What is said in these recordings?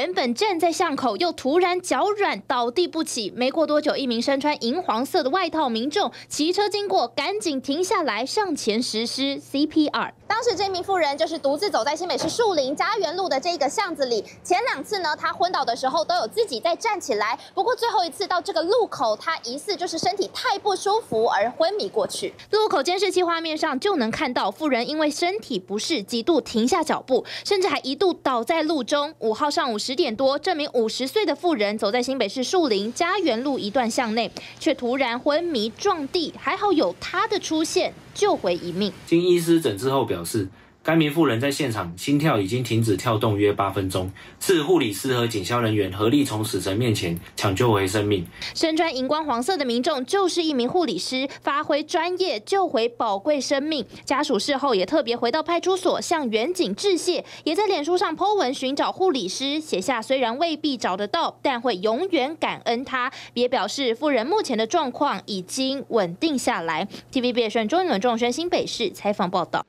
原本站在巷口，又突然脚软倒地不起。没过多久，一名身穿银黄色的外套民众骑车经过，赶紧停下来上前实施 CPR。当时这名妇人就是独自走在新北市树林家园路的这个巷子里。前两次呢，她昏倒的时候都有自己在站起来，不过最后一次到这个路口，她疑似就是身体太不舒服而昏迷过去。路口监视器画面上就能看到，妇人因为身体不适，几度停下脚步，甚至还一度倒在路中。五号上午十点多，这名五十岁的妇人走在新北市树林家园路一段巷内，却突然昏迷撞地，还好有她的出现。救回一命。经医师诊治后表表示该名妇人在现场心跳已经停止跳动约八分钟，是护理师和警消人员合力从死神面前抢救回生命。身穿荧光黄色的民众就是一名护理师，发挥专业救回宝贵生命。家属事后也特别回到派出所向远警致谢，也在脸书上 po 文寻找护理师，写下虽然未必找得到，但会永远感恩他。也表示妇人目前的状况已经稳定下来。TVB 选中文中宣新北市采访报道。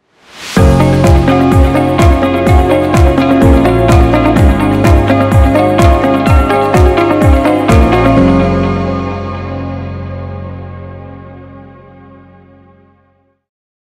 Thank you.